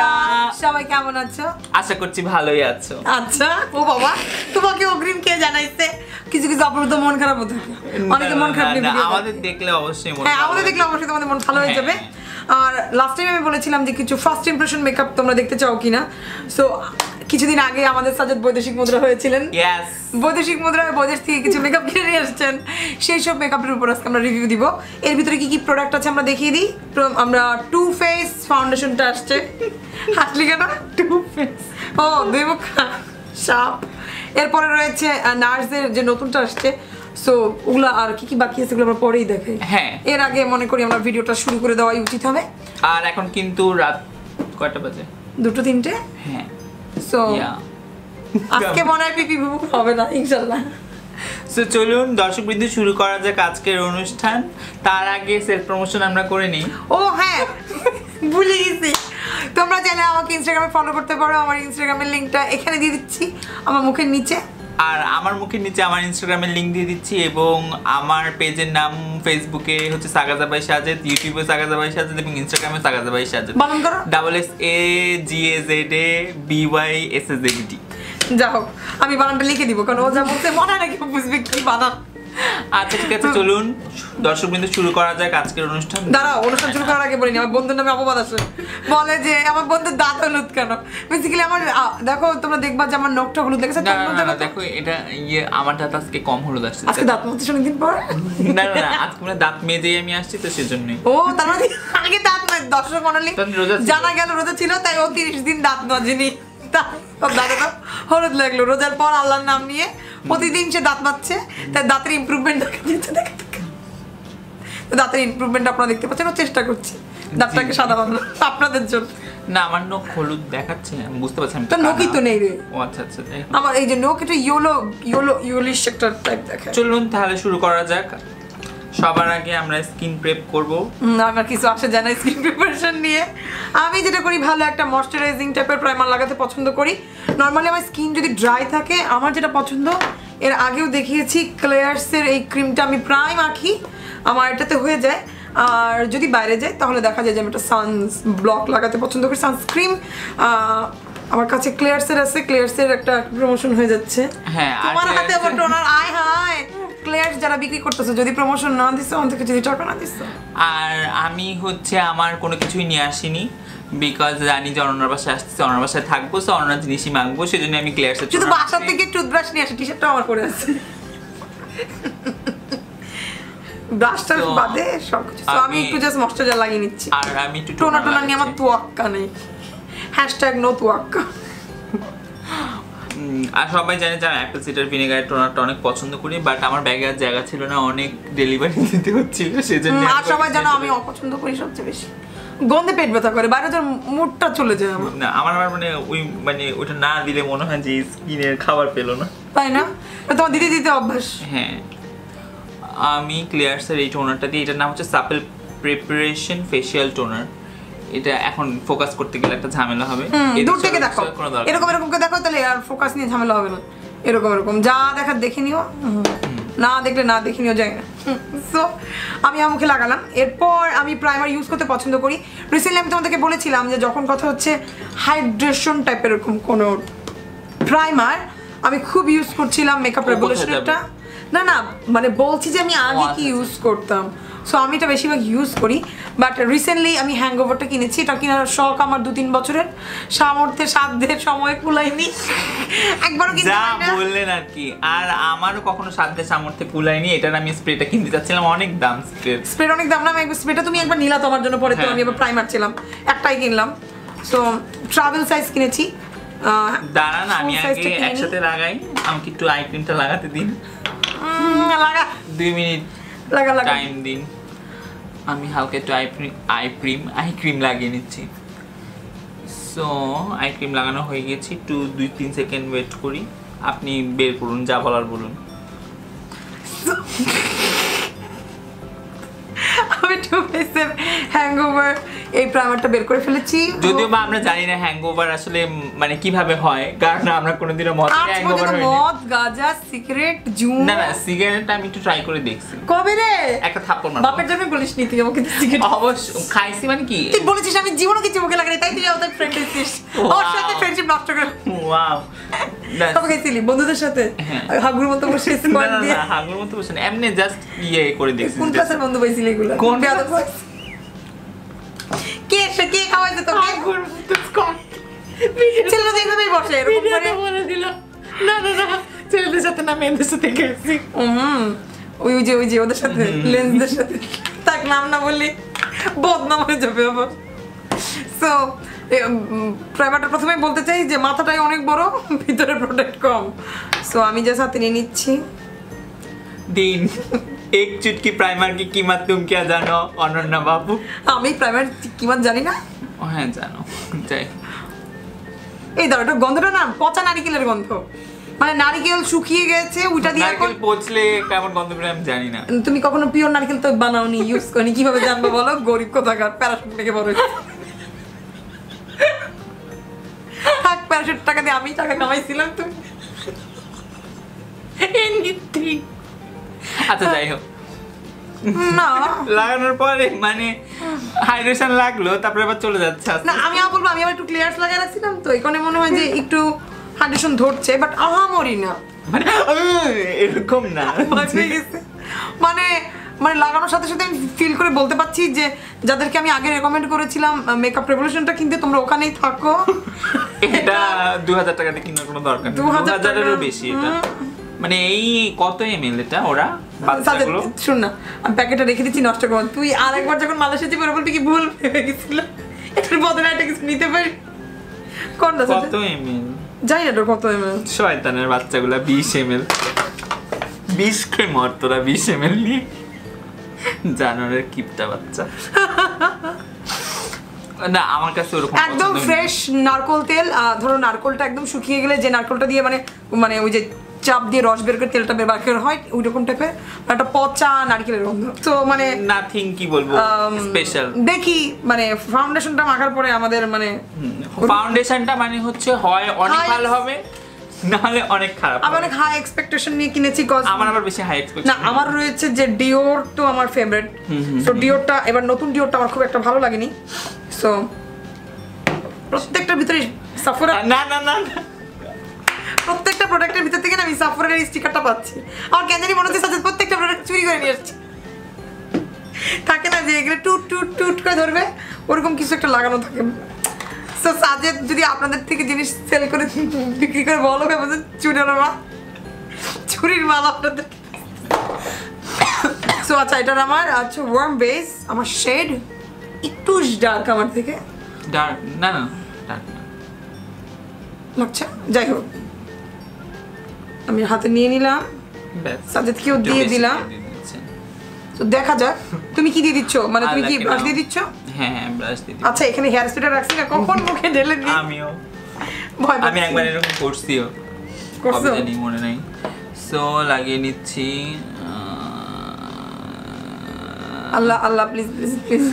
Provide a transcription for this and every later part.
বন্ধুরা সবাই কেমন আছো? আশা করছি ভালোই আছো। আচ্ছা ও বাবা তোমাকে অগ্রিম কে জানাইছে? কিছু কিছু মন খারাপ হতে থাকে। অনেকে মন খারাপ নিয়ে আমাদের দেখলে অবশ্যই মন হ্যাঁ আমাদের দেখলে অবশ্যই তোমাদের মন ভালো হয়ে হ্যাঁ। যাবে। আর লাস্ট টাইম আমি বলেছিলাম যে কিছু ফার্স্ট ইমপ্রেশন মেকআপ তোমরা দেখতে চাও কিনা। সো কিছুদিন আগে আমাদের সাজাদ বৈদেশিক মুদ্রা হয়েছিলেন. বৈদেশিক মুদ্রায় বৈদেশ থেকে কিছু মেকআপ কিনে নিয়ে আসছেন সেই সব মেকআপের উপর আজকে আমরা রিভিউ দিব। এর ভিতরে কি কি প্রোডাক্ট আছে আমরা দেখিয়ে দিই। আমরা টু ফেস ফাউন্ডেশনটা আসছে। হাসলি কেন? টু ফেস ও দুই মুখ। সাপ। এরপরে রয়েছে নার্সের যে নতুনটা আসছে। সো ওগুলো আর কি কি বাকি আছে আমরা পরেই দেখাই। হ্যাঁ। এর আগে মনে করি আমরা ভিডিওটা শুরু করে দেওয়াই উচিত হবে। আর এখন কিন্তু রাত কয়টা বাজে? দুটো তিনটে? হ্যাঁ। সো আজকে মনে হয় পিপি বুক হবে না ইনশাল্লাহ। সো চলুন দর্শক বৃদ্ধি শুরু করা যাক আজকের অনুষ্ঠান। তার আগে সেলফ প্রমোশন আমরা করে নিই। ও হ্যাঁ ভুলে গেছি। তোমরা চাইলে আমাকে ইনস্টাগ্রামে ফলো করতে পারো আমার ইনস্টাগ্রামের লিঙ্কটা এখানে দিয়ে দিচ্ছি আমার মুখের নিচে। আর আমার মুখের নিচে আমার ইনস্টাগ্রামের লিঙ্ক দিয়ে দিচ্ছি এবং আমার পেজের নাম ফেসবুকে হচ্ছে সাগাজাবাই সাজেদ ইউটিউবে সাগাজাবাই সাজেদ এবং ইনস্টাগ্রামে সাগাজাবাই Sajed. Double S A G A Z A B Y S S A D যা হোক আমি বানানটা লিখে দিব কারণ ও যা বলতে মনে হয় না কেউ বুঝবে কি বানান। আচ্ছা ঠিক আছে চলুন। দর্শক বিন্দু শুরু করা যাক আজকের অনুষ্ঠান। দাঁড়াও অনুষ্ঠান শুরু করার আগে বলিনি আমার বন্ধুর নামে অপবাদ আছে বলে যে আমার বন্ধুর দাঁত হলুদ কেন? বেসিক্যালি আমার দেখো তোমরা দেখবা যে আমার নখটা হলুদ লেগেছে না তার না, মধ্যে না, দেখো- দেখো এটা ইয়ে আমার দাঁত আজকে কম হলুদ আসছে আজকে দাঁত মধ্যে অনেকদিন পর? না না না আজকে মানে দাঁত মেজেই আমি আসছি তো সেজন্যই। ও তার মানে আগে দাঁত দর্শক। জানা গেল রোজা ছিল তাই ও তিরিশ দিন দাঁত মাজেনি। হলুদ লাগল। রোজার পর আল্লাহর নাম নিয়ে প্রতিদিন সে দাঁত মাচ্ছে তাই দাঁতের ইমপ্রুভমেন্ট দেখা দেখা দেখা। দাঁতের ইমপ্রুভমেন্ট আপনারা দেখতে পাচ্ছেন ও চেষ্টা করছি। দাঁতটাকে সাদা বানানো আপনাদের জন্য। না আমার নখ হলুদ দেখাচ্ছে আমি বুঝতে পারছি তো নখই তো নেই রে। ও আচ্ছা আচ্ছা আমার এই যে নোক এটা ইয়োলো ইয়োলো ইয়োলিশ একটা টাইপ দেখায়। চলুন তাহলে শুরু করা যাক। সবার আগে আমরা স্কিন প্রেপ করব। আমার কিছু আসে জানা স্কিন প্রিপারেশন নিয়ে। আমি যেটা করি ভালো একটা ময়শ্চারাইজিং টাইপের প্রাইমার লাগাতে পছন্দ করি। নর্মালি আমার স্কিন যদি ড্রাই থাকে আমার যেটা পছন্দ এর আগেও দেখিয়েছি ক্লেয়ার্সের এই ক্রিমটা আমি প্রায় মাখি। আমার এটাতে হয়ে যায়। আর যদি বাইরে যাই তাহলে দেখা যায় যে আমি একটা সানস ব্লক লাগাতে পছন্দ করি সানস্ক্রিন আমার কাছে ক্লিয়ার্সের আছে ক্লিয়ার্সের একটা প্রমোশন হয়ে যাচ্ছে। হ্যাঁ, আর তোমার হাতে আবার টোনার আয় হায়! ক্লিয়ার্স যারা বিক্রি করতেছে যদি প্রমোশন না দিছো থেকে যদি টাকা না দিছো। আর আমি হচ্ছে আমার কোনো কিছুই নিয়ে আসিনি বিকজ জানি যে অনন্যার বাসায় আসতেছে অনন্যার বাসায় থাকব সো অনন্যার জিনিসই মাখবো সেজন্য আমি ক্লিয়ার্সের শুধু বাসা থেকে টুথব্রাশ নিয়ে আসে টি শার্টটা আমার পরে আছে। ব্রাশটার বাদে সব কিছু আমি একটু জাস্ট ময়শ্চারাইজার লাগিয়ে নিচ্ছি। আর আমি একটু টোনা টোনা নিয়ে আমার তোয়াক্কা নেই। হ্যাশট্যাগ নো তোয়াক্কা। আর সবাই জানে যে আমি অ্যাপেল সিডার ভিনেগার টোনারটা অনেক পছন্দ করি বাট আমার ব্যাগে আর জায়গা ছিল না অনেক ডেলিভারি দিতে হচ্ছিল সেজন্য আর সবাই জানো আমি অপছন্দ করি সবচেয়ে বেশি। গন্ধে পেট ব্যথা করে বাইরে তোর মুডটা চলে যায় আমার। না আমার আবার মানে ওই মানে ওটা না দিলে মনে হয় যে স্কিনের খাবার পেল না। তাই না? তোমার দিতে দিতে অভ্যাস। হ্যাঁ। আমি ক্লিয়ার্সের এই টোনারটা দিয়ে এটার নাম হচ্ছে সাপেল প্রিপারেশন ফেশিয়াল টোনার এটা এখন ফোকাস করতে গেলে একটা ঝামেলা হবে। দূর থেকে দেখো। এরকম। এরকম করে দেখো তাহলে আর ফোকাস নিয়ে ঝামেলা হবে না। এরকম এরকম। যা দেখার দেখে নিও। না দেখলে না দেখে নিও যায় না। সো আমি আমার মুখে লাগালাম। এরপর আমি প্রাইমার ইউজ করতে পছন্দ করি। রিসেন্টলি আমি তোমাদেরকে বলেছিলাম যে যখন কথা হচ্ছে হাইড্রেশন টাইপের এরকম কোনো প্রাইমার আমি খুব ইউজ করছিলাম মেকআপ কোথায় না না মানে বলছি যে আমি আগে আচ্ছা, কি আচ্ছা। ইউজ করতাম। সো আমি এটা বেশিরভাগ ইউজ করি বাট রিসেন্টলি আমি হ্যাংওভারটা কিনেছি। এটা কেনার শখ আমার দু তিন বছরের। সামর্থ্যের সাধ্যের সময় কুলাইনি। একবারও কিনতে যা বললেন আর কি। আর আমারও কখনো সাধ্যে সামর্থ্যে কুলায়নি এটার আমি স্প্রেটা কিনতে চাচ্ছিলাম অনেক দাম স্প্রে স্প্রেটা অনেক দাম না আমি স্প্রেটা তুমি একবার নিলা তোমার জন্য পরে তো হ্যাঁ। আমি এবার প্রাইমার ছিলাম। একটাই কিনলাম। সো ট্রাভেল সাইজ কিনেছি। দাঁড়ান আমি আগে। একসাথে লাগাই। আমাকে একটু আই ক্রিমটা লাগাতে দিন। লাগা। দুই মিনিট লাগা লাগা। টাইম দিন। আমি হালকা একটু eye eye cream eye cream লাগিয়ে নিচ্ছি। সো আই ক্রিম লাগানো হয়ে গেছি, একটু দুই, তিন সেকেন্ড ওয়েট করি। আপনি বের করুন, যা বলার বলুন। আমি টু ফেসের হ্যাংওভার এই প্রাইমারটা বের করে ফেলেছি। যদিও বা আমরা জানি না হ্যাংওভার আসলে মানে কীভাবে হয় কারণ আমরা কোনোদিনও মদ হ্যাংওভার হয়নি। মদ গাঁজা সিগারেট জুম। না না সিগারেটটা আমি একটু ট্রাই করে দেখছি। কবে রে? একটা থাপ্পড় মারবো। বাপের জন্য বলিস নি তুই আমাকে সিগারেট অবশ্য খাইছি মানে কি? তুই বলেছিস আমি জীবনে কিছু মুখে লাগাই তাই তুই আমাদের ফ্রেন্ড হচ্ছিস ওর সাথে ফ্রেন্ডশিপ নষ্ট করে ওয়াও কবে বন্ধুদের সাথে? হ্যাঁ। হাগুর মতো বসে স্কোয়াড দিয়ে। হাগুর মতো বসে না এমনি জাস্ট ইয়ে করে কোন ক্লাসের বন্ধু পাইছিলি এগুলো? কোন কে সে কে খাওয়াইছে তোকে? হাগুর মতো স্কট ছেলেরা এইভাবেই বসে এরকম করে। বলে দিল। না না না ছেলেদের সাথে না মেয়েদের সাথে গেছি। হুম ওই যে ওই যে ওদের সাথে লেন্সদের সাথে। তাক নাম না বললি বদনাম হয়ে যাবে আবার। সো প্রথমে বলতে চাই যে মাথাটাই অনেক বড় ভিতরে কম। সো আমি যা সাথে নিয়ে নিচ্ছি। দিন এক চুটকি প্রাইমার কি তুমি কে জানো বাবু? আমি প্রাইমার জানি না। হ্যাঁ জানো যাই। এই দাঁড়া এটা গন্ধটা না পচা নারিকেলের গন্ধ। মানে নারকেল শুকিয়ে গেছে ওটা দিয়ে পচলে কেমন গন্ধ আমি জানি না। তুমি কখনো পিওর নারকেল তো বানাওনি ইউজ করনি কীভাবে জানব বলো? গরিব কোথাকার প্যারাসুট থেকে বড় প্যারাশুট টাকা দিয়ে আমি টাকা কামাইছিলাম তুমি আচ্ছা যাই হোক। না। লাগানোর পরে মানে হাইড্রেশন লাগল তারপরে আবার চলে যাচ্ছে না আমি আবার বলব আমি আবার একটু ক্লিয়ার্স লাগাই রাখছিলাম তো এখানে মনে হয় যে একটু হাইড্রেশন ধরছে বাট আহামরি না। মানে এরকম না। মানে মানে লাগানোর সাথে সাথে আমি ফিল করে বলতে পারছি যে যাদেরকে আমি আগে রেকমেন্ড করেছিলাম মেকআপ রেভলিউশনটা কিনতে তোমরা ওখানেই থাকো। এটা দু হাজার টাকা দিয়ে কেনার কোনো দরকার নেই। দু 2000 হাজারেরও বেশি এটা। মানে এই কত এম এল এটা ওরা? শুন না আমি প্যাকেটটা রেখে দিচ্ছি নষ্ট করব তুই আর একবার যখন মালয়েশিয়া যাবি ওরা বলবি কি ভুল ভেবে গেছিল। এটার বদলে একটা কিছু নিতে পারি। কোনটা কত সেটা? এম এল জানি না কত এমএল শয়তানের বাচ্চাগুলা বিশ এম এল বিশ কে মর তোরা বিশ এম এল নিয়ে। জানোয়ারের কিপটা বাচ্চা। না আমার কাছে ওরকম একদম ফ্রেশ নারকোল তেল। ধরো নারকোলটা একদম শুকিয়ে গেলে যে নারকোলটা দিয়ে মানে মানে ওই যে চাপ দিয়ে রস বের করে তেলটা বের বার করে হয় ওই রকম টাইপের একটা পচা নারকেলের গন্ধ তো মানে নাথিং কি বলব? স্পেশাল দেখি মানে ফাউন্ডেশনটা মাখার পরে আমাদের মানে ফাউন্ডেশনটা মানে হচ্ছে হয় অনেক ভালো হবে। নাহলে অনেক খারাপ আমি অনেক হাই এক্সপেকটেশন নিয়ে কিনেছি cause আমার আবার বেশি হাই এক্সপেক্ট না আমার রয়েছে যে ডিওর তো আমার ফেভারিট সো ডিওরটা এবার নতুন ডিওরটা আমার খুব একটা ভালো লাগেনি। সো প্রত্যেকটার ভিতরে সাফরা না না না না। প্রত্যেকটা প্রোডাক্টের ভিতর থেকে আমি সাফরের এই স্টিকারটা পাচ্ছি। আমার কেন জানি মনে হচ্ছে সাথে প্রত্যেকটা প্রোডাক্ট চুরি করে নিয়ে আসছি। থাকে না যে এগুলো টুট টুট টুট করে ধরবে? ওরকম কিছু একটা লাগানো থাকে। সো সাজেদ যদি আপনাদের থেকে জিনিস সেল করে বিক্রি করে বলো আমাদের চুরির মা। চুরির মাল আপনাদের সো আচ্ছা এটার আমার আচ্ছা ওয়ার্ম বেস আমার শেড একটু ডার্ক আমার থেকে। ডার্ক না না ডার্ক না। লাগছে? যাই হোক। আমি হাতে নিয়ে নিলাম। সাজেদকেও দিয়ে দিলাম। তো দেখা যাক তুমি কি দিয়ে দিচ্ছ? মানে তুমি কি ব্রাশ দিয়ে দিচ্ছ? হ্যাঁ হ্যাঁ ব্রাশ দিয়ে। আচ্ছা এখানে হেয়ার স্প্রেটা রাখছি না কখন মুখে ঢেলে দিই? আমিও। ভয় আমি একবার এরকম করছিও। করছ? জানি মনে নাই। সো লাগিয়ে নিচ্ছি আল্লাহ আল্লাহ প্লিজ প্লিজ প্লিজ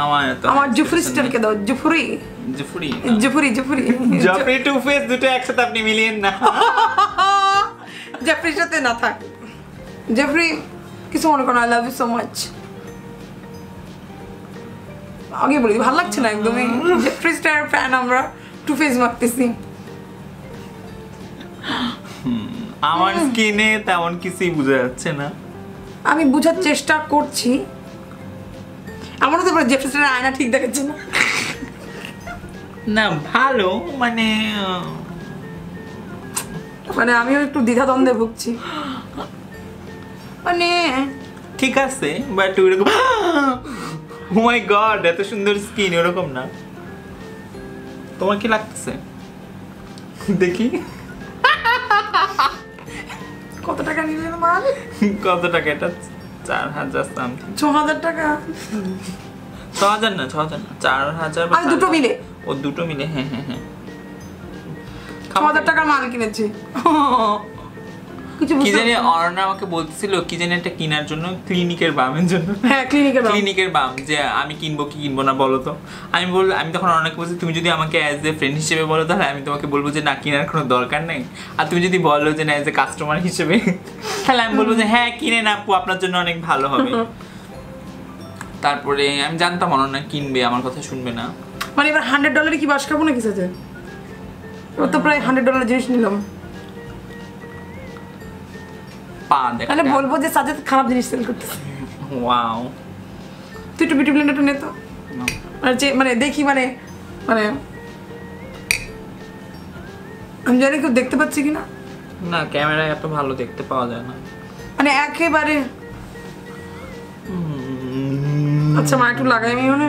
আমার তো আমার জুফরি স্টারকে দাও জুফরি জুফরি জুফরি জুফরি জফরি টু ফেস দুটো একসাথে আপনি মিলিয়েন না। জেফরির সাথে না থাক। জেফরি কিছু মনে করো I love you so much আগে বলি ভালো লাগছে না একদমই। জেফরি স্টার ফ্যান আমরা টু ফেস মারতেছি আমার স্কিনে তেমন কিছুই বোঝা যাচ্ছে না। আমি বোঝার চেষ্টা করছি। আমার তো জেফরি স্টারের আয়না ঠিক দেখাচ্ছে না। না ভালো মানে মানে আমিও একটু দ্বিধাদ্বন্দ্বে ভুগছি। মানে ঠিক আছে বাট ওরকম ও মাই গড এত সুন্দর স্কিন ওরকম না। তোমার কি লাগতেছে? দেখি। কত টাকা নিলেন মাল কত টাকা? এটা চার হাজার সামথিং ছ হাজার টাকা। ছ হাজার না ছ হাজার না চার হাজার আর দুটো মিলে। ও দুটো মিলে হ্যাঁ হ্যাঁ হ্যাঁ। ছ হাজার টাকার মাল কিনেছি। কিছু কি জানি অরণ্য আমাকে বলতেছিল কি জানি একটা কেনার জন্য ক্লিনিকের বামের জন্য। হ্যাঁ ক্লিনিকের ক্লিনিকের বাম যে আমি কিনবো কি কিনবো না বলো তো। আমি বল আমি তখন অনেকে বলছি তুমি যদি আমাকে অ্যাজ এ ফ্রেন্ড হিসেবে বলো তাহলে আমি তোমাকে বলব যে না কেনার কোনো দরকার নেই। আর তুমি যদি বলো যে না অ্যাজ এ কাস্টমার হিসেবে তাহলে আমি বলব যে হ্যাঁ কিনে না আপু আপনার জন্য অনেক ভালো হবে। তারপরে আমি জানতাম অনন্যা কিনবে আমার কথা শুনবে না। মানে এবার হান্ড্রেড ডলারে কি বাস খাব না কিছু আছে ও তো প্রায় হান্ড্রেড ডলার জিনিস নিলাম। পা দেখ তাহলে বলব যে সাজেদ খারাপ জিনিস সেল করতেছে। ওয়াও তুই একটু বিউটি ব্লেন্ডারটা নে তো। মানে যে মানে দেখি মানে মানে আমি জানি কেউ দেখতে পাচ্ছি কিনা। না ক্যামেরায় এত ভালো দেখতে পাওয়া যায় না। মানে একেবারে আচ্ছা মা একটু লাগাই আমি মানে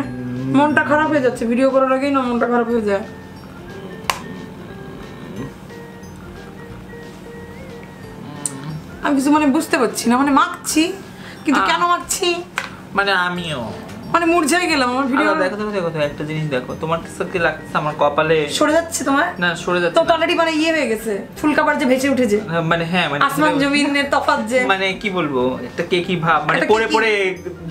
মনটা খারাপ হয়ে যাচ্ছে ভিডিও করার আগেই না মনটা খারাপ হয়ে যায়। আমি কিছু মানে বুঝতে পারছি না মানে মাখছি কিন্তু কেন মাখছি? মানে আমিও। মানে মুরঝাই গেলাম আমার ভিডিও দেখো দেখো দেখো একটা জিনিস দেখো তোমার কাছে কি লাগতেছে আমার কপালে সরে যাচ্ছে তোমার? না সরে যাচ্ছে তো অলরেডি মানে ইয়ে হয়ে গেছে ফুল কাবার যে ভেসে উঠেছে। হ্যাঁ, মানে হ্যাঁ মানে আসমান জমিনের তফাৎ যে। মানে কি বলব একটা কে কি ভাব মানে পরে পরে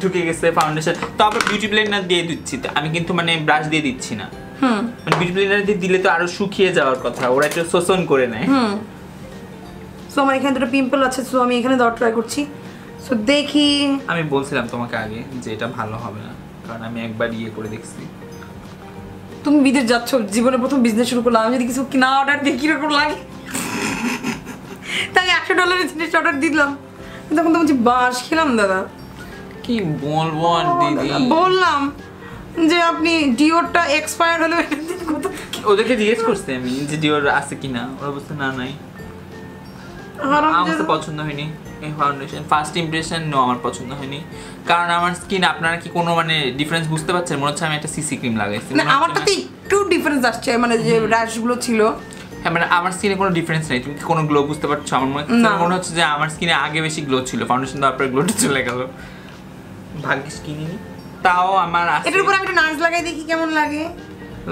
ঢুকে গেছে ফাউন্ডেশন তো আবার বিউটি ব্লেন্ডার দিয়ে দিচ্ছি তো আমি কিন্তু মানে ব্রাশ দিয়ে দিচ্ছি না। হুম। মানে বিউটি ব্লেন্ডার দিয়ে দিলে তো আরও শুকিয়ে যাওয়ার কথা ওরা একটু শোষণ করে নেয়। হুম। সো আমার এখানে দুটো পিম্পল আছে সো আমি এখানে দেওয়ার ট্রাই করছি। সো দেখি। আমি বলছিলাম তোমাকে আগে যে এটা ভালো হবে না কারণ আমি একবার ইয়ে করে দেখছি। তুমি বিদেশ যাচ্ছ জীবনে প্রথম বিজনেস শুরু করলাম। আমি যদি কিছু না অর্ডার দিই কীরকম লাগে? তাই একশো ডলারের জিনিস অর্ডার দিলাম। তখন তো বলছি বাস খেলাম দাদা। কি বলব আর দিদি? বললাম যে আপনি ডিওরটা এক্সপায়ার হলো ওদেরকে জিজ্ঞেস করছি আমি যে ডিওর আছে কিনা ওরা বলছে না নাই। আমার তো পছন্দ হয়নি এই ফাউন্ডেশন ফার্স্ট ইমপ্রেশন নো আমার পছন্দ হয়নি। কারণ আমার স্কিন আপনারা কি কোনো মানে ডিফারেন্স বুঝতে পারছেন? মনে হচ্ছে আমি একটা সিসি ক্রিম লাগাইছি। না হচ্ছে আমারটাতে একটু ডিফারেন্স আসছে মানে যে র্যাশগুলো ছিল। হ্যাঁ মানে আমার স্কিনে কোনো ডিফারেন্স নেই। তুমি কি কোনো গ্লো বুঝতে পারছ? আমার মনে না। মনে হচ্ছে যে আমার স্কিনে আগে বেশি গ্লো ছিল। ফাউন্ডেশন দেওয়ার পরে গ্লোটা চলে গেল। ভাগ্যিস কিনিনি তাও আমার আছে। এটার উপর আমি একটু নার্স লাগাই দেখি কেমন লাগে।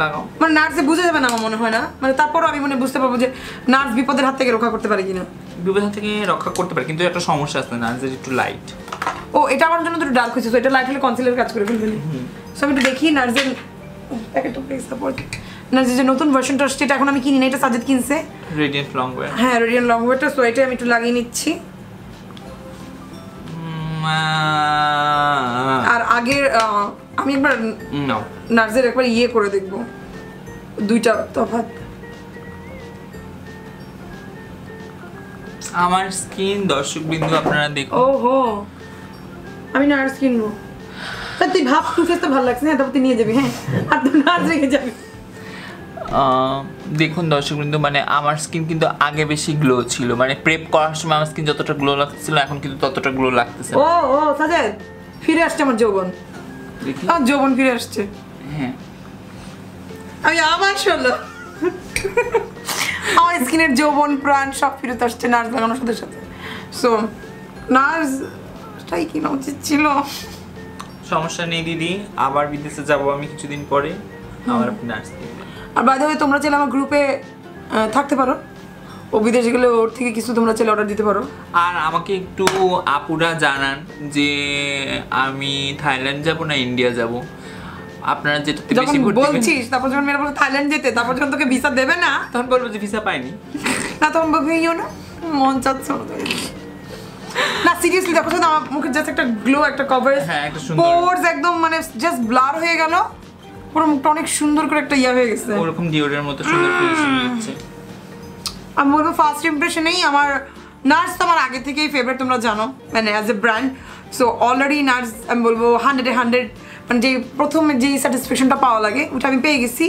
লাগাও। মানে নার্সে বুঝে যাবে না আমার মনে হয় না। মানে তারপরও আমি মানে বুঝতে পারব যে নার্স বিপদের হাত থেকে রক্ষা করতে পারে কিনা। বিপদ থেকে রক্ষা করতে পারে কিন্তু একটা সমস্যা আছে না যে একটু লাইট ও এটা আমার জন্য দুটো ডার্ক হয়েছে তো এটা লাইট হলে কনসিলার কাজ করে ফেলবে। সো আমি একটু দেখি নার্সের প্যাকেটটা প্লিজ সাপোর্ট নার্সের যে নতুন ভার্সনটা আসছে এটা এখন আমি কিনি না এটা সাজেদ কিনছে। রেডিয়েন্ট লং ওয়্যার হ্যাঁ রেডিয়ান লং ওয়েটটা সো এটা আমি একটু লাগিয়ে নিচ্ছি। আর আগের আমি একবার নাও নার্সের একবার ইয়ে করে দেখব। দুইটা তফাৎ। আমার স্কিন দর্শক বিন্দু আপনারা দেখুন। ও হো আমি নার্স কিনবো। তুই ভাব ফেস তো ভালো লাগছে হ্যাঁ তারপর তুই নিয়ে যাবি হ্যাঁ? আর তুই নার্স রেখে যাবি। দেখুন দর্শক বিন্দু মানে আমার স্কিন কিন্তু আগে বেশি গ্লো ছিল। মানে প্রেপ করার সময় আমার স্কিন যতটা গ্লো লাগছিল এখন কিন্তু ততটা গ্লো লাগতেছে না। ও ও সাজেদ ফিরে আসছে আমার যৌবন। আমার যৌবন ফিরে আসছে। হ্যাঁ। আমি আবার শুনলো আমার স্কিনের যৌবন প্রাণ সব ফিরত আসছে নার্স লাগানোর সাথে সাথে। সো নার্সটাই কিনা উচিত ছিল? সমস্যা নেই দিদি। আবার বিদেশে যাব আমি কিছুদিন পরে। আবার আপনি নার্স আর হয়ে তোমরা চাইলে আমার গ্রুপে থাকতে পারো। ও বিদেশে গেলে ওর থেকে কিছু তোমরা চাইলে অর্ডার দিতে পারো। আর আমাকে একটু আপুরা জানান যে আমি থাইল্যান্ড যাব না ইন্ডিয়া যাব? আপনারা যেটাতে যখন বলছিস তারপর যখন মেয়েরা বলছে থাইল্যান্ড যেতে তারপর যখন তোকে ভিসা দেবে না তখন বলব যে ভিসা পাইনি। না তখন বলবি ইউ না মন চাচ্ছে না। না সিরিয়াসলি দেখো তো আমার মুখে জাস্ট একটা গ্লো একটা কভারেজ হ্যাঁ, একটা সুন্দর- পোর্স একদম মানে জাস্ট ব্লার হয়ে গেল। পুরো মুখটা অনেক সুন্দর করে একটা ইয়ে হয়ে গেছে। ওরকম ডিওরের মতো সুন্দর ফিনিশিং দিচ্ছে আমি বলব ফার্স্ট ইমপ্রেশনেই আমার নার্স তো আমার আগে থেকেই ফেভারিট তোমরা জানো মানে as a brand so already NARS, আমি বলব হান্ড্রেডে হান্ড্রেড মানে যে প্রথম যেই স্যাটিসফ্যাকশনটা পাওয়া লাগে, ওটা আমি পেয়ে গেছি।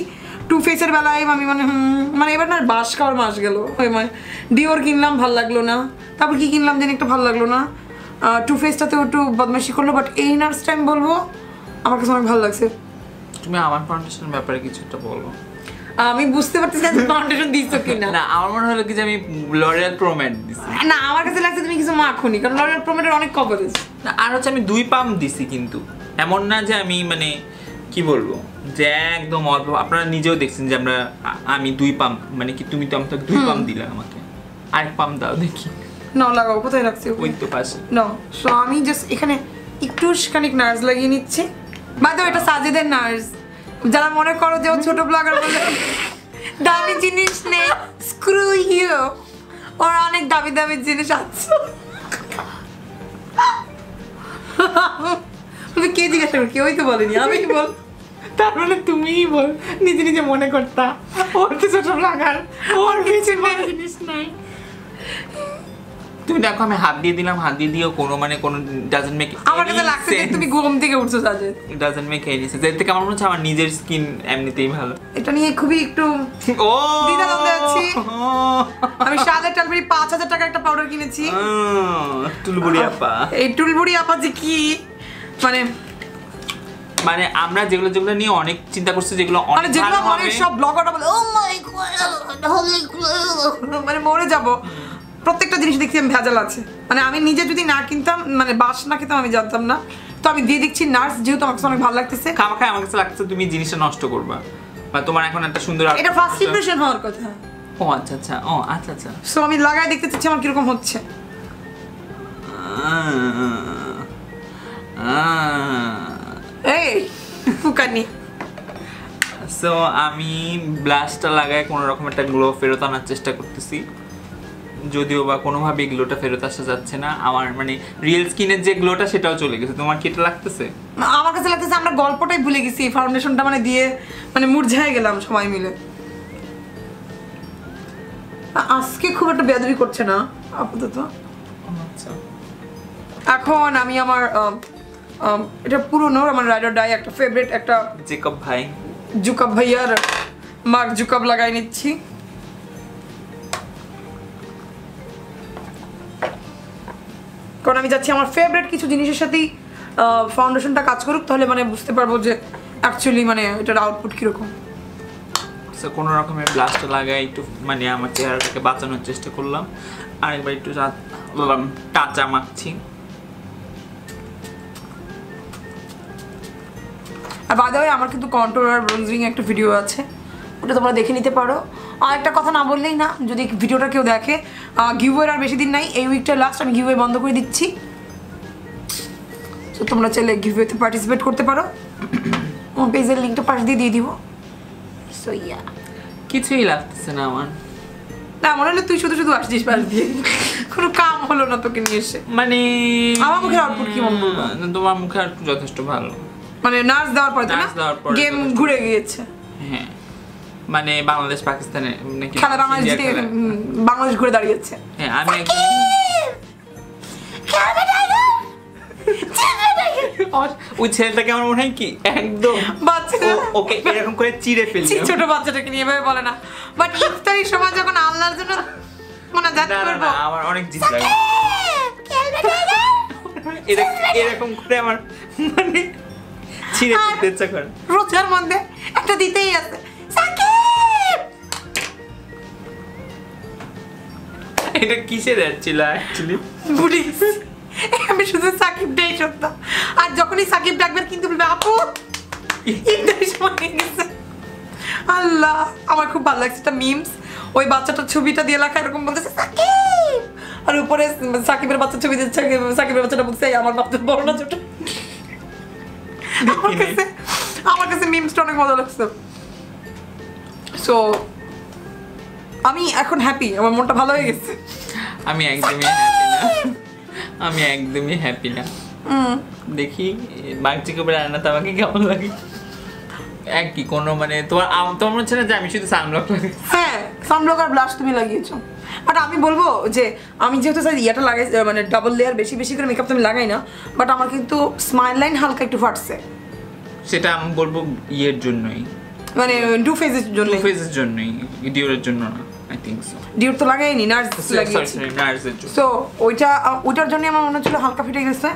টু ফেসের বেলায় আমি মানে মানে এবার না বাস খাওয়ার মাস গেল। ওই মানে ডিওর কিনলাম, ভালো লাগল না। তারপর কি কিনলাম জানি একটা ভালো লাগল না। টু ফেসটাতেও একটু বদমাশি করল বাট এই নার্সটা আমি বলব, আমার কাছে অনেক ভালো লাগছে। তুমি আমার ফাউন্ডেশনের ব্যাপারে কিছু একটা বলো। আমি বুঝতে পারতেছি না ফাউন্ডেশন দিচ্ছ কিনা। না আমার মনে হলো কি যে আমি লরিয়াল প্রো দিছি। না আমার কাছে লাগছে তুমি কিছু মাখনি কারণ লরিয়াল প্রোমেটের অনেক কভারেজ না আর হচ্ছে আমি দুই পাম্প দিছি কিন্তু। এমন না যে আমি মানে কি বলব যে একদম অল্প আপনারা নিজেও দেখছেন যে আমরা আমি দুই পাম্প মানে কি তুমি তো আমাকে দুই পাম্প দিলে আমাকে। আরেক পাম্প দাও দেখি। না লাগাও কোথায় রাখছি ওই তো পাশে। নো সো আমি জাস্ট এখানে একটু খানিক নার্স লাগিয়ে নিচ্ছি। বাদ এটা সাজেদের নার্স। যারা মনে করো যে ও ছোট ব্লগার বলে দামি জিনিস নেই স্ক্রু ইউ ওর অনেক দামি দামি জিনিস আছে। কে জিজ্ঞাসা করি কেউই তো বলেনি আমি বল তার মানে তুমিই বল নিজে নিজে মনে করতা। ওর তো ছোট লাগার ওর কিছু জিনিস নাই। তুমি দেখো আমি হাত দিয়ে দিলাম হাত দিয়ে দিয়েও কোনো মানে কোনো ডাজন্ট মেক আমার কাছে লাগছে যে তুমি ঘুম থেকে উঠছো Sajed. Doesn't make any sense এর থেকে আমার মনে হচ্ছে আমার নিজের স্কিন এমনিতেই ভালো। এটা নিয়ে খুবই একটু ও! দ্বিধাদ্বন্দ্বে আছি। আমি সাদের টালবেরি পাঁচ হাজার টাকা একটা পাউডার কিনেছি। টুলবুড়ি আপা। এই টুলবুড়ি আপা যে কি? মানে মানে আমরা যেগুলো যেগুলো নিয়ে অনেক চিন্তা করছি যেগুলো মানে অনেক যেগুলো ভালো অনেক সব ব্লগাররা বলে ও মাই গড মানে মরে যাব। প্রত্যেকটা জিনিস দেখছি আমি ভেজাল আছে। মানে আমি নিজে যদি না কিনতাম মানে বাস না খেতাম আমি জানতাম না। তো আমি দিয়ে দিচ্ছি নার্স যেহেতু আমার কাছে অনেক ভালো লাগতেছে। খাওয়া খায় আমার কাছে লাগছে তুমি জিনিসটা নষ্ট করবা। বা তোমার এখন একটা সুন্দর এটা ফার্স্ট ইমপ্রেশন হওয়ার কথা। ও আচ্ছা আচ্ছা ও আচ্ছা আচ্ছা। সো আমি লাগাই দেখতে চাচ্ছি আমার কীরকম হচ্ছে। এই ফুকানি। সো আমি ব্লাশটা লাগায় কোনো রকম একটা গ্লো ফেরত আনার চেষ্টা করতেছি। যদিও বা কোনোভাবে গ্লোটা ফেরত আসা যাচ্ছে না। আমার মানে রিয়েল স্কিনের যে গ্লোটা সেটাও চলে গেছে। তোমার কি এটা লাগতেছে? আমার কাছে লাগতেছে আমরা গল্পটাই ভুলে গেছি। এই ফাউন্ডেশনটা মানে দিয়ে মানে মুরঝায় গেলাম সবাই মিলে। আজকে খুব একটা বেদবি করছে না আপাতত। আচ্ছা। এখন আমি আমার আম, আম, এটা পুরনো আমার রাইডার ডাই একটা ফেভারিট একটা জেকব ভাই। জুকাব ভাইয়ার মার্ক জুকাব লাগাই নিচ্ছি। কারণ আমি যাচ্ছি আমার ফেভারিট কিছু জিনিসের সাথেই ফাউন্ডেশনটা কাজ করুক তাহলে মানে বুঝতে পারব যে অ্যাকচুয়ালি মানে এটার আউটপুট কীরকম। কোনো রকমের ব্লাশটা লাগাই একটু মানে আমার চেহারাটাকে বাঁচানোর চেষ্টা করলাম। আরেকবার একটু টাচা মাখছি আর বাদে আমার কিন্তু কন্ট্রোল আর ব্রোঞ্জিং একটা ভিডিও আছে। ওটা তোমরা দেখে নিতে পারো। আর একটা কথা না বললেই না যদি ভিডিওটা কেউ দেখে গিভওয়ের আর বেশি দিন নাই এই উইকটা লাস্ট আমি গিভওয়ে বন্ধ করে দিচ্ছি। তো তোমরা চাইলে গিভওয়েতে পার্টিসিপেট করতে পারো। আমার পেজের লিঙ্কটা পাশ দিয়ে দিয়ে দিব। সো ইয়া কিছুই লাগতেছে না আমার। না মনে হলো তুই শুধু শুধু আসছিস পাশ দিয়ে। কোনো কাম হলো না তোকে নিয়ে এসে। মানে আমার মুখের output কি মনে তোমার মুখে আর যথেষ্ট ভালো। মানে নার্স দেওয়ার পরে তাই দেওয়ার পরে গেম ঘুরে গিয়েছে। হ্যাঁ। মানে বাংলাদেশ পাকিস্তানে নাকি খেলা বাংলাদেশ জিতে- বাংলাদেশ ঘুরে দাঁড়িয়েছে। হ্যাঁ আমি একদম ওই ছেলেটাকে আমার মনে হয় কি একদম বাচ্চারা ও- ওকে এরকম করে চিড়ে ফেলি ছি, ছোট বাচ্চাটাকে নিয়ে এভাবে বলে না। বাট ইফতারির সময় যখন আল্লাহর জন্য মানে করব। আমার অনেক জিত লাগে। এরকম করে আমার মানে ছিঁড়ে ইচ্ছা করে। রোজার মধ্যে একটা দিতেই আছে। সাকিব! এটা কিসে যাচ্ছিল অ্যাকচুয়ালি বুড়ি আমি শুধু সাকিবটাই শুনতাম আর যখনই সাকিব ডাকবেন কিন্তু বলবে আপু! ইফতারির সময় গেছে। আল্লাহ আমার খুব ভালো লাগছে। একটা মিমস ওই বাচ্চাটার ছবিটা দিয়ে লেখা এরকম বলতেছে সাকিব! আর উপরে সাকিবের বাচ্চার ছবি দিচ্ছে সাকিবের বাচ্চাটা বলছে "এই, আমার বাচ্চা বড় না ছোট। আমার কাছে আমার কাছে মিমসটা অনেক মজা লাগছে। সো আমি এখন হ্যাপি আমার মনটা ভালো হয়ে গেছে। আমি একদমই হ্যাপি না। আমি একদমই হ্যাপি না। দেখি বাগচি কবে রান্না তোমাকে কেমন লাগে? একই কোনো মানে তোমার তোমার মনে হচ্ছে না যে আমি শুধু সানব্লক লাগে হ্যাঁ সানব্লক আর ব্লাশ তুমি লাগিয়েছো। বাট আমি বলব যে আমি যেহেতু স্যার ইয়েটা লাগাই মানে ডাবল লেয়ার বেশি বেশি করে মেকআপ তো আমি লাগাই না বাট আমার কিন্তু স্মাইল লাইন হালকা একটু ফাটছে। সেটা আমি বলব ইয়ের জন্যই। মানে টু ফেজের জন্য টু ফেজের জন্যই ডিওরের জন্য না। ডিউর তো লাগাইনি নার্স লাগিয়েছি। সো ওইটা ওইটার জন্য আমার মনে হচ্ছিল হালকা ফেটে গেছে।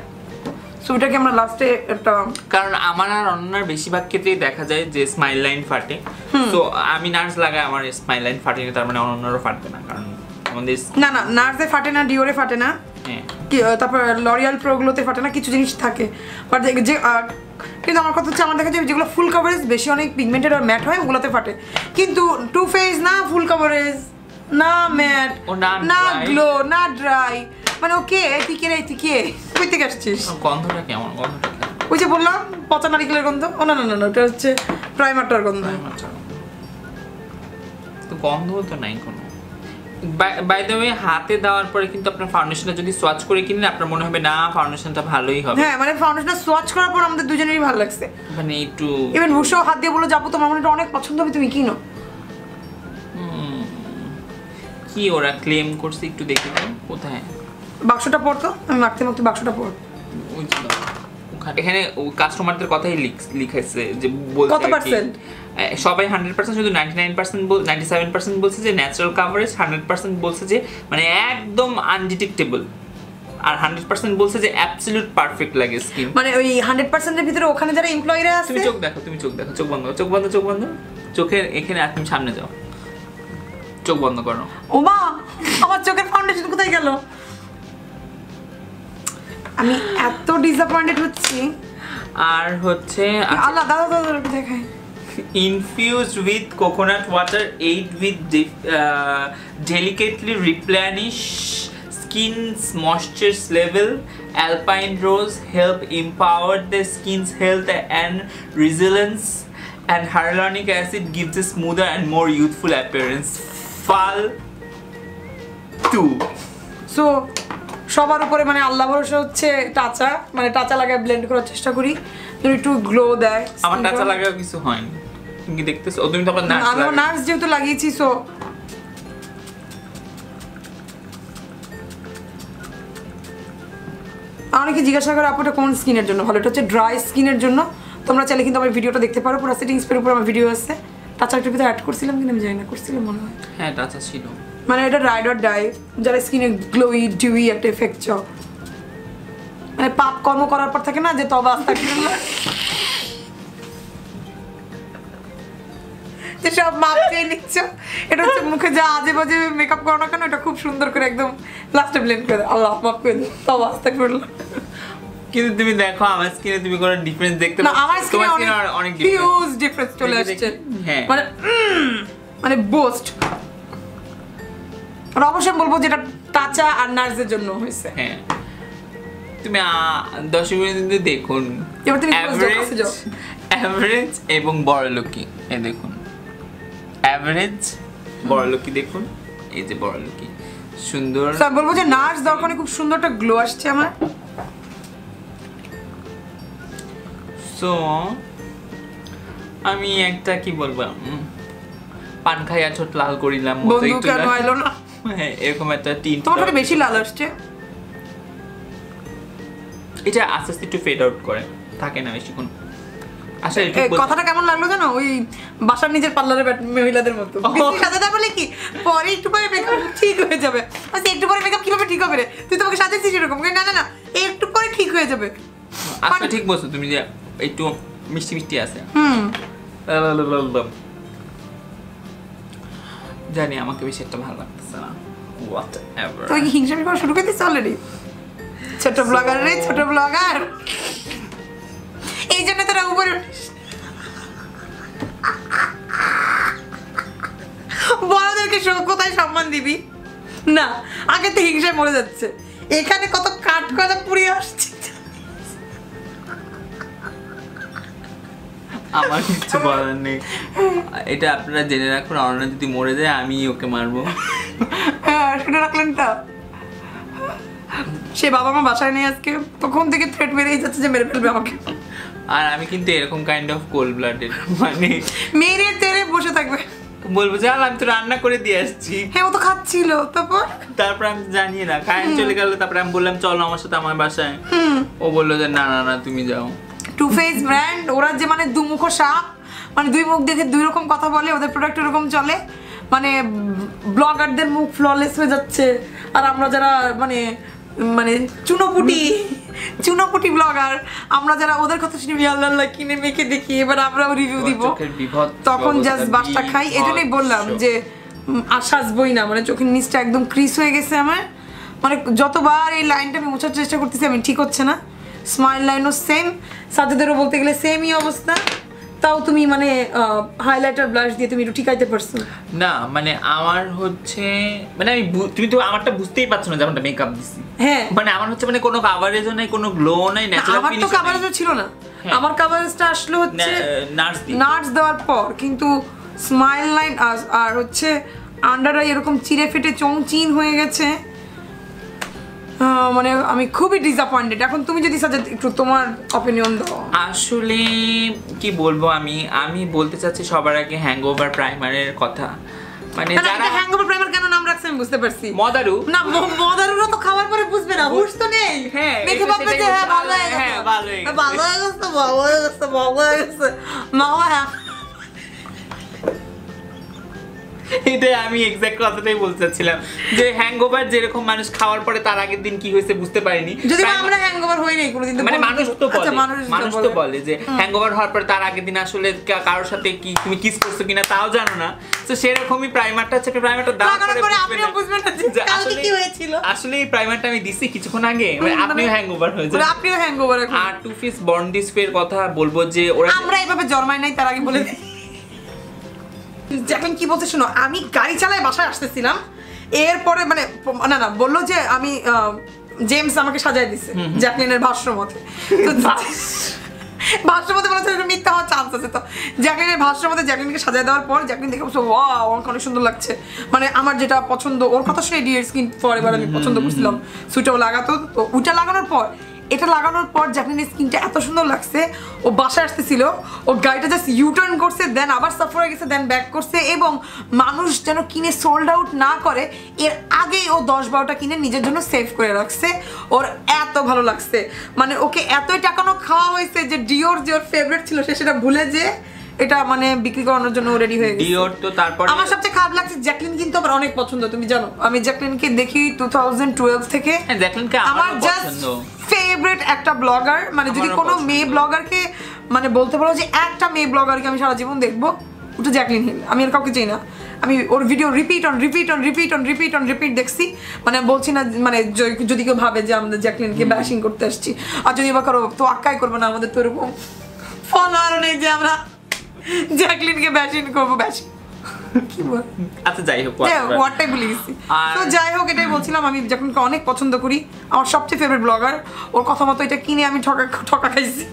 সো ওইটাকে আমরা লাস্টে একটা কারণ আমার আর অন্যার বেশিরভাগ ক্ষেত্রেই দেখা যায় যে স্মাইল লাইন ফাটে। তো আমি নার্স লাগাই আমার স্মাইল লাইন ফাটেনি তার মানে অন্যারও ফাটবে না কারণ আমাদের না না নার্সে ফাটে না ডিওরে ফাটে না। হ্যাঁ। তারপর লরিয়াল প্রোগুলোতে ফাটে না কিছু জিনিস থাকে। বাট যে কিন্তু আমার কথা হচ্ছে আমার দেখা যায় যেগুলো ফুল কভারেজ বেশি অনেক পিগমেন্টেড আর ম্যাট হয় ওগুলোতে ফাটে। কিন্তু টু ফেজ না ফুল কভারেজ না ম্যাট না গ্লো না ড্রাই মানে ওকে তুই কে রে তুই কে? কই থেকে আসছিস? গন্ধটা কেমন গন্ধটা ওই যে বললাম পচা নারিকেলের গন্ধ? ও না না না ওটা হচ্ছে প্রাইমারটার গন্ধ। তো গন্ধ তো নাই কোনো। বাই দ্য ওয়ে হাতে দেওয়ার পরে কিন্তু আপনার ফাউন্ডেশনটা যদি সোয়াচ করে কিনেন আপনার মনে হবে না ফাউন্ডেশনটা ভালোই হবে। হ্যাঁ মানে ফাউন্ডেশনটা সোয়াচ করার পর আমাদের দুজনেরই ভালো লাগছে। মানে একটু ইভেন ভূষো হাত দিয়ে বলে যাব তোমার মনে হয় এটা অনেক পছন্দ হবে তুমি কিনো। কি ওরা ক্লেম করছে একটু দেখে কোথায়? বাক্সটা পড়তো? আমি মাখতে মাখতে বাক্সটা পড়। ওই। ওখানে- এখানে কাস্টমারদের কথাই লিখেছে যে কত? এ, সবাই হান্ড্রেড পার্সেন্ট শুধু ninety nine percent ninety seven percent বলছে যে ন্যাচারাল কাভারেজ হান্ড্রেড পার্সেন্ট বলছে যে মানে একদম আনডিটেক্টেবল আর হান্ড্রেড পার্সেন্ট বলছে যে অ্যাবসলিউট পারফেক্ট লাগে স্কিন মানে ওই হান্ড্রেড পার্সেন্টের ভিতরে ওখানে যারা এমপ্লয়িরা আছে? তুমি চোখ দেখো তুমি চোখ দেখো চোখ বন্ধ চোখ বন্ধ চোখ বন্ধ। চোখের এখানে আর তুমি সামনে যাও। চোখ বন্ধ করো। ওমা আমার চোখের ফাউন্ডেশন কোথায় গেল? আমি এত ডিসঅ্যাপয়েন্টেড হচ্ছি। আর হচ্ছে আল্লাহ দাদা দাদা দেখাই। Infused with coconut water aid with delicately replenish skin's moisturize level alpine rose help empower the skin's health and resilience and hyaluronic acid gives a smoother and more youthful appearance full too so সবার উপরে মানে আল্লাহ ভরসা হচ্ছে টাচা মানে টাচা লাগায় blend করার চেষ্টা করি। যেন একটু গ্লো দেয় আমার টাচা লাগাও কিছু হয়নি। তুমি কি দেখতেছো? ও তুমি তো আবার আমি নার্স আমার নার্স যেহেতু লাগিয়েছি সো অনেকে জিজ্ঞাসা করে আপুটা কোন স্কিনের জন্য ভালো? এটা হচ্ছে ড্রাই স্কিনের জন্য। তোমরা চাইলে কিন্তু আমার ভিডিওটা দেখতে পারো। পুরো সেটিংস পের উপর আমার ভিডিও আছে। টাচা একটু ভিতরে অ্যাড করছিলাম কিন্তু আমি জানি না করছিলাম মনে হয়। হ্যাঁ টাচা ছিল। মানে এটা রাইড অর ডাই যারা স্কিনে গ্লোই ডিউই একটা এফেক্ট চাও। মানে পাপ কর্ম করার পর থাকে না যে তবা আস্তাগফিরুল্লাহ যে সব মাপ চেয়ে নিচ্ছ। এটা হচ্ছে মুখে যা আজে বাজে মেকআপ করো না কেন এটা খুব সুন্দর করে একদম লাস্টে ব্লেন্ড করে আল্লাহ মাফ করে দাও। তবা আস্তাগফিরুল্লাহ কিন্তু তুমি দেখো আমার স্কিনে তুমি কোনো ডিফারেন্স দেখতে না আমার স্কিনে অনেক। হিউজ ডিফারেন্স চলে আসছে। হ্যাঁ। মানে মানে বোস্ট আর অবশ্যই আমি বলব যেটা টাচা আর নার্সের জন্য হয়েছে। হ্যাঁ। তুমি আ- দশ মিনিট দেখুন। অ্যাভারেজ এবং বড়লোকি এই দেখুন। অ্যাভারেজ বড়লোকি দেখুন এই যে বড়লোকি। সুন্দর। আমি বলব যে নার্স দরকারে খুব সুন্দর একটা গ্লো আসছে আমার। সো আমি একটা কি বলব? পান খাইয়া ছোট লাল করিলাম বন্ধু কেন না। হ্যাঁ এরকম একটা টিন তোমার বেশি লাল আসছে। এটা আস্তে আস্তে একটু ফেড আউট করে। থাকে না বেশিক্ষণ। আসলে একটু এ, বল- কথাটা কেমন লাগল জানো? ওই বাসার নিজের পার্লারের মহিলাদের মতো। সাজাতে বলে কি? পরে একটু পরে মেকআপ ঠিক হয়ে যাবে। আচ্ছা একটু পরে মেকআপ কীভাবে ঠিক হবে রে? তুই তোমাকে সাজাচ্ছিস এরকম। না না না একটু পরে ঠিক হয়ে যাবে। আচ্ছা ঠিক বলছো তুমি যে একটু মিষ্টি মিষ্টি আছে। হুম। জানি আমাকে বেশি একটা ভালো লাগতেছে না। হোয়াট এভার তুই কি হিংসামি করা শুরু করে অলরেডি ছোট ব্লগার রে ছোট ব্লগার এই জন্য তোরা উপরে। বড়দেরকে কোথায় সম্মান দিবি? না আগে তো হিংসায় মরে যাচ্ছে। এখানে কত কাঠ কলা পুড়িয়ে আসছে। আমার কিছু বলার নেই। এটা আপনারা জেনে রাখুন অরণ্য যদি মরে যায় আমি ওকে মারবো। হ্যাঁ শুনে রাখলেন তো। সে বাবা মা বাসায় নেই আজকে তখন থেকে থ্রেট বেড়েই যাচ্ছে যে মেরে ফেলবে আমাকে। আর আমি কিন্তু এরকম কাইন্ড অফ কোল্ড ব্লাডেড মানে মেরে তেরে বসে থাকবে। বলব যে আমি তো রান্না করে দিয়ে আসছি। হ্যাঁ ও তো খাচ্ছিল তারপর? তারপর আমি জানি না কারেন্ট চলে গেল তারপরে আমি বললাম চলো আমার সাথে আমার বাসায়। ও বলল যে না না না তুমি যাও। টু ফেস ব্র্যান্ড ওরা যে মানে দুমুখ সাপ মানে দুই মুখ দেখে দুই রকম কথা বলে ওদের প্রোডাক্ট এরকম চলে। মানে ব্লগারদের মুখ ফ্ললেস হয়ে যাচ্ছে। আর আমরা যারা মানে মানে চুনোপুটি চুনোপুটি ব্লগার আমরা যারা ওদের কথা শুনি আল্লাহ আল্লাহ কিনে মেখে দেখি এবার আমরাও রিভিউ দিব। তখন জাস্ট বাসটা খাই। এই জন্যই বললাম যে আর সাজবই না। মানে চোখের নিচটা একদম ক্রিস হয়ে গেছে আমার। মানে যতবার এই লাইনটা আমি মোছার চেষ্টা করতেছি আমি ঠিক হচ্ছে না। স্মাইল লাইনও সেম সাথেদেরও বলতে গেলে সেমই অবস্থা। তাও তুমি মানে হাইলাইটার ব্লাশ দিয়ে তুমি একটু ঠিকাইতে পারছ। না মানে আমার হচ্ছে মানে আমি তুমি তো আমারটা বুঝতেই পারছ না যেমনটা মেকআপ দিছি। হ্যাঁ। মানে আমার হচ্ছে মানে কোনো কাভারেজও নাই কোনো গ্লো নাই ন্যাচারাল আমার তো ফিনিশ কাভারেজও ছিল না। হ্যাঁ। আমার কাভারেজটা আসলো হচ্ছে নার্স দি নাটস দেওয়ার পর কিন্তু স্মাইল লাইন আর হচ্ছে আন্ডার আই এরকম চিরে ফেটে চোং চিন হয়ে গেছে। মানে আমি খুবই ডিসঅ্যাপয়েন্টেড এখন তুমি যদি সাজা একটু তোমার অপিনিয়ন দাও। আসলে কি বলব আমি? আমি বলতে চাচ্ছি সবার আগে হ্যাংওভার প্রাইমারের কথা। মানে যারা হ্যাংওভার প্রাইমার কেন নাম রাখছে আমি বুঝতে পারছি। মদারু। না ম- মদারুরা তো খাওয়ার পরে বুঝবে না। হুশ তো নেই। হ্যাঁ, দেখে ভাববে যে হ্যাঁ ভালো হয়ে গেছে। ভালো হয়ে গেছে। ভালো হয়ে গেছে ভালো হয়ে গেছে ভালো হয়ে গেছে। মামা এটাই আমি এক্সাক্ট কথাটাই বলতে চাচ্ছিলাম। যে হ্যাংওভার যেরকম মানুষ খাওয়ার পরে তার আগের দিন কি হয়েছে বুঝতে পারিনি। যদি আমরা হ্যাংওভার হই নাই কোনোদিন মানে মানুষ তো বলে আচ্ছা মানুষ তো বলে। যে হ্যাংওভার হওয়ার পর তার আগের দিন আসলে কারোর সাথে কি তুমি কিস করছ কিনা তাও জানো না। তো সেরকমই প্রাইমারটা হচ্ছে প্রাইমারটা পরে বুঝবে আপনিও বুঝবেন না যে কালকে আসলে কি হয়েছিল। আসলে এই প্রাইমারটা আমি দিছি কিছুক্ষণ আগে মানে মানে- আপনিও হ্যাংওভার হয়ে মানে আপনিও হ্যাংওভার এখন। আর টু ফিস বর্ন দিস এর কথা বলব যে ওরা আমরা এইভাবে জন্মাই নাই তার আগে বলে দিই। যখন কি বলছে শোনো আমি গাড়ি চালায় বাসায় আসতেছিলাম। এরপরে মানে না না বলল যে আমি জেমস আমাকে সাজায় দিছে জ্যাকলিনের ভাষ্য মতে ভাষ্য মতে বলেছে মিথ্যা হওয়ার চান্স আছে। তো জ্যাকলিনের ভাষ্য মতে জ্যাকলিনকে সাজায় দেওয়ার পর জ্যাকলিন দেখে বলছে ওয়াও আমাকে অনেক সুন্দর লাগছে। মানে আমার যেটা পছন্দ ওর কথা শুনে ডিয়ার স্কিন ফর এবার আমি পছন্দ করছিলাম। সুইটাও লাগাতো। তো ওইটা লাগানোর পর এটা লাগানোর পর জ্যাকলিনের স্কিনটা এত সুন্দর লাগছে। ও বাসায় আসতেছিল, ও গাড়িটা জাস্ট ইউটার্ন করছে দেন আবার সাফারে গেছে দেন ব্যাক করছে এবং মানুষ যেন কিনে সোল্ড আউট না করে, এর আগেই ও দশ বারোটা কিনে নিজের জন্য সেভ করে রাখছে। ওর এত ভালো লাগছে। মানে ওকে এতই টাকানো খাওয়া হয়েছে যে ডিওর যে ওর ফেভারিট ছিল, সে সেটা ভুলে যে এটা মানে বিক্রি করানোর জন্য রেডি হয়ে গেছে। ডিওর তো তারপর আমার সবচেয়ে খারাপ লাগছে জ্যাকলিন কিন্তু আমার অনেক পছন্দ তুমি জানো। আমি জ্যাকলিনকে দেখি টু থাউজেন্ড টুয়েলভ থেকে। জ্যাকলিনকে আমার পছন্দ। ফেভারিট একটা ব্লগার মানে যদি কোনো। মেয়ে ব্লগারকে মানে বলতে পারো যে একটা মেয়ে ব্লগারকে আমি সারা জীবন দেখব ওটা জ্যাকলিন হিল আমি আর কাউকে চাই না। আমি ওর video repeat on repeat on repeat on repeat on repeat দেখছি। মানে বলছি না মানে যদি কেউ ভাবে যে আমরা জ্যাকলিনকে ব্যাশিং করতে আসছি। আর যদি বা কারও তো আক্কাই করবে না আমাদের তো এরকম। ফলোয়ারও নেই যে আমরা জ্যাকলিনকে করব ব্যাশিং কি বল? আচ্ছা যাই হোক ওয়ার্ডটাই ভুলে গেছি তো যাই হোক এটাই বলছিলাম আমি যখন অনেক পছন্দ করি আমার সবচেয়ে ফেভারিট ব্লগার ওর কথা মতো এটা কিনে আমি ঠকা ঠকা খাইছি।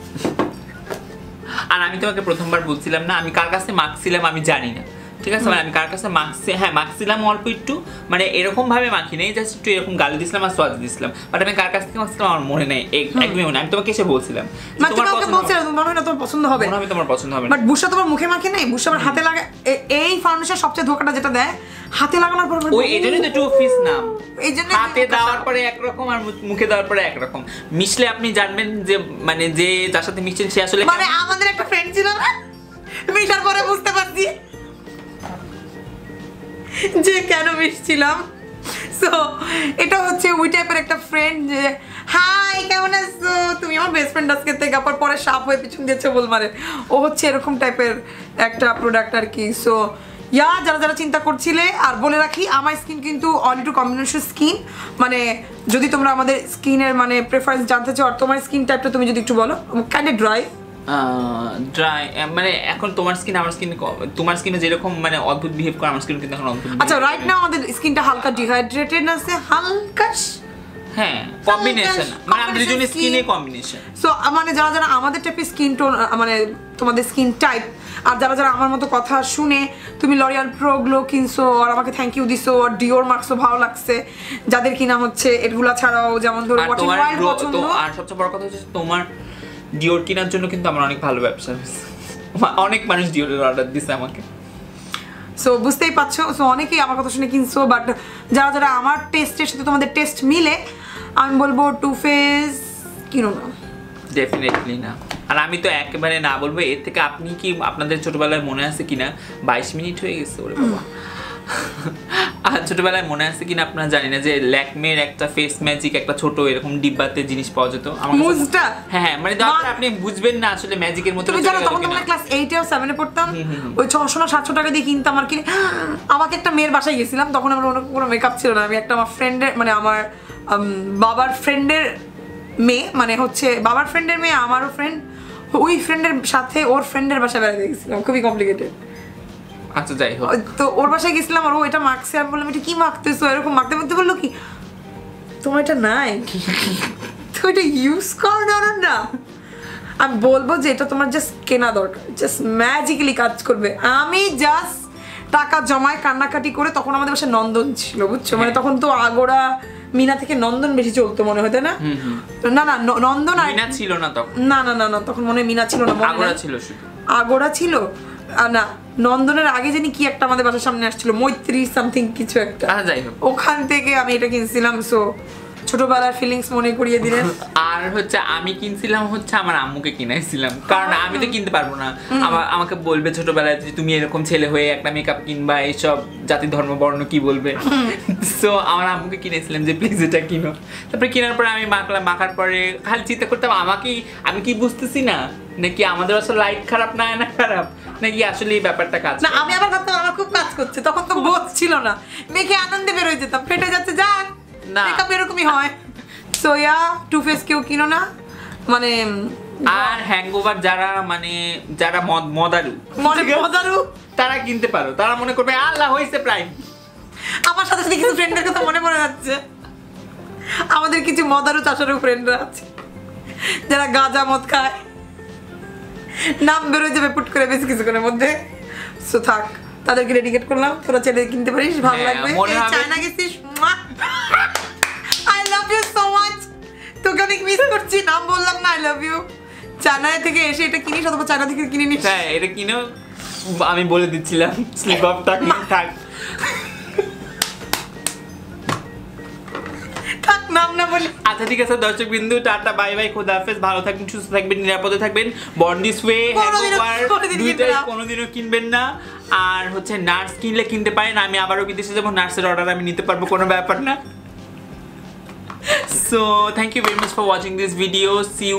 আর আমি তোমাকে প্রথমবার বলছিলাম না আমি কার কাছে মাখছিলাম আমি জানি না। ঠিক আছে? মানে আমি কার কাছে মাখছি হ্যাঁ মাখছিলাম অল্প একটু মানে এরকম ভাবে মাখি নেই জাস্ট একটু এরকম গালি দিছিলাম আর সোয়াজ দিছিলাম। বাট আমি কার কাছ থেকে মাখছিলাম আমার মনে নেই। একদমই মনে আমি তোমাকে এসে বলছিলাম। তোমার পছন্দ না তোমার পছন্দ হবে। মনে তোমার পছন্দ হবে বাট বুসা তোমার মুখে মাখে নাই? বুসা আমার হাতে লাগা এই ফাউন্ডেশন সবচেয়ে ধোকাটা যেটা দেয় হাতে লাগানোর পর ওই এই তো টু পিস নাম। হাতে দেওয়ার পরে একরকম আর মুখে দেওয়ার পরে একরকম। মিশলে আপনি জানবেন যে মানে যে যার সাথে মিশছেন সে আসলে মানে আমাদের একটা ফ্রেন্ড ছিল না? মিশার পরে বুঝতে পারছি। যে কেন মিশছিলাম? সো এটা হচ্ছে ওই টাইপের একটা ফ্রেন্ড যে হাই কেমন আছো? তুমি আমার বেস্ট ফ্রেন্ড আজকে থেকে, আবার পরে সাপ হয়ে পিছন দিয়েছে বল মারে। ও হচ্ছে এরকম টাইপের একটা প্রোডাক্ট আর কি। সো ইয়া, যারা যারা চিন্তা করছিলে, আর বলে রাখি, আমার স্কিন কিন্তু অয়েলি টু কম্বিনেশন স্কিন মানে যদি তোমরা আমাদের স্কিনের মানে প্রেফারেন্স জানতে চাও, আর তোমার স্কিন টাইপটা তুমি যদি একটু বলো কাইন্ড ড্রাই ড্রাই মানে এখন তোমার স্কিন আমার স্কিন তোমার স্কিনে যেরকম মানে অদ্ভুত বিহেভ করে আমার স্কিন কিন্তু এখন অদ্ভুত আচ্ছা রাইট নাও আমাদের স্কিনটা হালকা ডিহাইড্রেটেড আছে হালকা হ্যাঁ কম্বিনেশন মানে আমাদের দুজনের স্কিনে কম্বিনেশন সো মানে যারা যারা আমাদের টাইপের স্কিন টোন মানে তোমাদের স্কিন টাইপ আর যারা যারা আমার মতো কথা শুনে তুমি লরিয়াল প্রো গ্লো কিনছো আর আমাকে থ্যাংক ইউ দিছো আর ডিওর মার্কসও ভালো লাগছে যাদের কিনা হচ্ছে এগুলা ছাড়াও যেমন ধরো আর সবচেয়ে বড় কথা হচ্ছে তোমার ডিওর কেনার জন্য কিন্তু আমার অনেক ভালো ব্যবসা হয়েছে। অনেক মানুষ ডিওরের অর্ডার দিছে আমাকে। সো বুঝতেই পারছ সো অনেকেই আমার কথা শুনে কিনছো বাট যারা যারা আমার টেস্টের সাথে তোমাদের টেস্ট মিলে আমি বলব টু ফেস কিনো না। ডেফিনেটলি না। আর আমি তো একেবারে না বলব এর থেকে আপনি কি আপনাদের ছোটবেলায় মনে আছে কিনা? বাইশ মিনিট হয়ে গেছে ওরে বাবা। আর ছোটবেলায় মনে আছে কিনা আপনারা জানি না যে ল্যাকমের একটা ফেস ম্যাজিক একটা ছোট এরকম ডিব্বাতে জিনিস পাওয়া যেত? আমার মুজটা? হ্যাঁ হ্যাঁ মানে আপনি বুঝবেন না আসলে ম্যাজিকের মতো তুমি জানো তখন। তোমরা ক্লাস এইটে ও সেভেনে পড়তাম। ওই ছশো না সাতশো টাকা দিয়ে কিনতাম আর কি। আমাকে একটা মেয়ের বাসায় গেছিলাম তখন আমার কোনো মেকআপ ছিল না। আমি একটা আমার ফ্রেন্ডের মানে আমার বাবার ফ্রেন্ডের মেয়ে মানে হচ্ছে বাবার ফ্রেন্ডের মেয়ে আমারও ফ্রেন্ড ওই ফ্রেন্ডের সাথে ওর ফ্রেন্ডের বাসায় বেড়াতে গেছিলাম। খুবই কমপ্লিকেটেড আচ্ছা যাই হোক। তো ওর বাসায় গেছিলাম আর ও এটা মাখছে আমি বললাম এটা কি মাখতেছো? এরকম মাখতে মাখতে বলল কি তোমার এটা নাই। তো এটা ইউজ কর না আমি বলব যে এটা তোমার জাস্ট কেনা দরকার জাস্ট ম্যাজিক্যালি কাজ করবে। আমি জাস্ট টাকা জমায় কান্নাকাটি করে তখন আমাদের বাসায় নন্দন ছিল বুঝছ? মানে তখন তো আগোড়া মিনা থেকে নন্দন বেশি চলতো মনে হয় তাই না? না না নন্দন আর মিনা ছিল না তখন। না না না না তখন মনে হয় মিনা ছিল না নাই। ছিল শুধু। আগোড়া ছিল। না নন্দনের আগে জানি কি একটা আমাদের বাসার সামনে আসছিল মৈত্রী সামথিং কিছু একটা। আচ্ছা যাই হোক। ওখান থেকে আমি এটা কিনছিলাম সো ছোটবেলার ফিলিংস মনে করিয়ে দিলেন? আর হচ্ছে আমি কিনছিলাম হচ্ছে আমার আম্মুকে কিনাইছিলাম। কারণ আমি তো কিনতে পারব না। আমার আমাকে বলবে ছোটবেলায় যে তুমি এরকম ছেলে হয়ে একটা মেকআপ কিনবা এইসব জাতি ধর্ম বর্ণ কি বলবে? সো আমার আম্মুকে কিনেছিলাম যে প্লিজ এটা কিনো। তারপরে কেনার পরে আমি মাখলাম মাখার পরে খালি চিন্তা করতাম আমাকে আমি কি বুঝতেছি না? নাকি আমাদের আসলে লাইট খারাপ না না খারাপ? নাকি আসলে এই ব্যাপারটা কাজ না আমি আবার ভাবতাম আমার খুব কাজ করছে। তখন তো বোধ ছিল না। মেখে আনন্দে বেরোয় যেতাম। ফেটে যাচ্ছে যাক। মেকআপ এরকমই হয়। টু ফেস কেউ কিনো না। মানে আর হ্যাংওভার যারা মানে যারা মদ মদারু। মজারু তারা কিনতে পারো। তারা মনে করবে আল্লাহ হয়েছে প্রাইম আমার সাথে সাথে কিছু ফ্রেন্ডের কথা মনে পড়ে যাচ্ছে। আমাদের কিছু মদারু চাষারু ফ্রেন্ডরা আছে। যারা গাঁজা মদ খায়। নাম বেরোয় যাবে পুট করে বেশি কিছুক্ষণের মধ্যে। সো থাক তাদেরকে ডেডিকেট করলাম। তোরা ছেলে কিনতে পারিস ভালো হ্যাঁ, লাগবে। চায়না গেছিস ইউ সো মাচ তোকে অনেক মিস করছি নাম বললাম না আই লাভ ইউ চায়না থেকে এসে এটা কিনিস অথবা চায়না থেকে কিনে নিস। হ্যাঁ এটা কিনেও আমি বলে দিচ্ছিলাম স্লিপ অফ থাক থাক। থাক নাম না বলি। আচ্ছা ঠিক আছে দর্শক বিন্দু টাটা বাই বাই খোদা হাফেজ। ভালো থাকবেন সুস্থ থাকবেন নিরাপদে থাকবেন। বন্ডিস ওয়ে দুইটাই না। কোনোদিনও কিনবেন না। আর হচ্ছে নার্স কিনলে কিনতে পারেন আমি আবারও বিদেশে যাব নার্সের অর্ডার আমি নিতে পারব কোনো ব্যাপার না। so thank you very much for watching this video. See you